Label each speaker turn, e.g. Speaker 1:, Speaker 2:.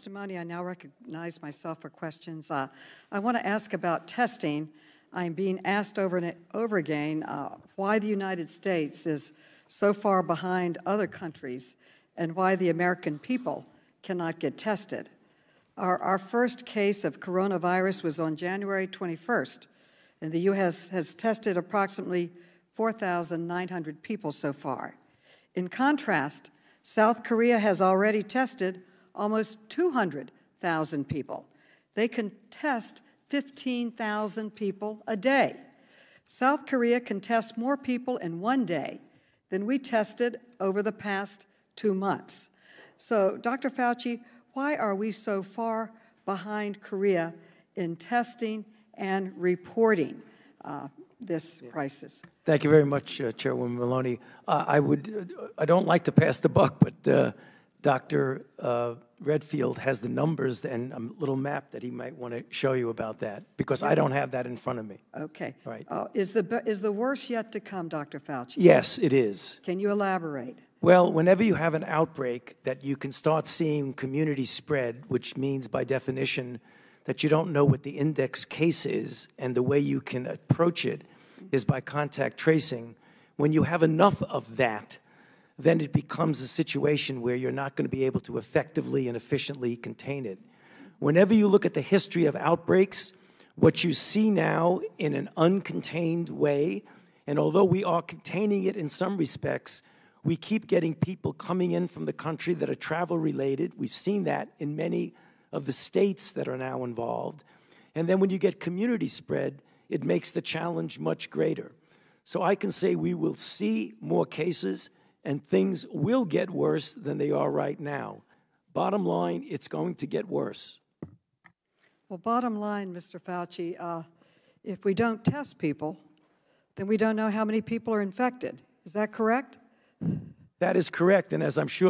Speaker 1: testimony. I now recognize myself for questions. Uh, I want to ask about testing. I'm being asked over and over again uh, why the United States is so far behind other countries and why the American people cannot get tested. Our, our first case of coronavirus was on January 21st, and the U.S. has tested approximately 4,900 people so far. In contrast, South Korea has already tested almost 200,000 people. They can test 15,000 people a day. South Korea can test more people in one day than we tested over the past two months. So, Dr. Fauci, why are we so far behind Korea in testing and reporting uh, this crisis?
Speaker 2: Thank you very much, uh, Chairwoman Maloney. Uh, I would, uh, I don't like to pass the buck, but uh, Dr. Uh, Redfield has the numbers and a little map that he might want to show you about that because I don't have that in front of me.
Speaker 1: Okay.
Speaker 2: Right.
Speaker 1: Uh, is, the, is the worst yet to come, Dr. Fauci?
Speaker 2: Yes, it is.
Speaker 1: Can you elaborate?
Speaker 2: Well, whenever you have an outbreak that you can start seeing community spread, which means by definition that you don't know what the index case is, and the way you can approach it is by contact tracing. When you have enough of that, then it becomes a situation where you're not going to be able to effectively and efficiently contain it. Whenever you look at the history of outbreaks, what you see now in an uncontained way, and although we are containing it in some respects, we keep getting people coming in from the country that are travel related. We've seen that in many of the states that are now involved. And then when you get community spread, it makes the challenge much greater. So I can say we will see more cases and things will get worse than they are right now. Bottom line, it's going to get worse.
Speaker 1: Well, bottom line, Mr. Fauci, uh, if we don't test people, then we don't know how many people are infected. Is that correct?
Speaker 2: That is correct. And as I'm sure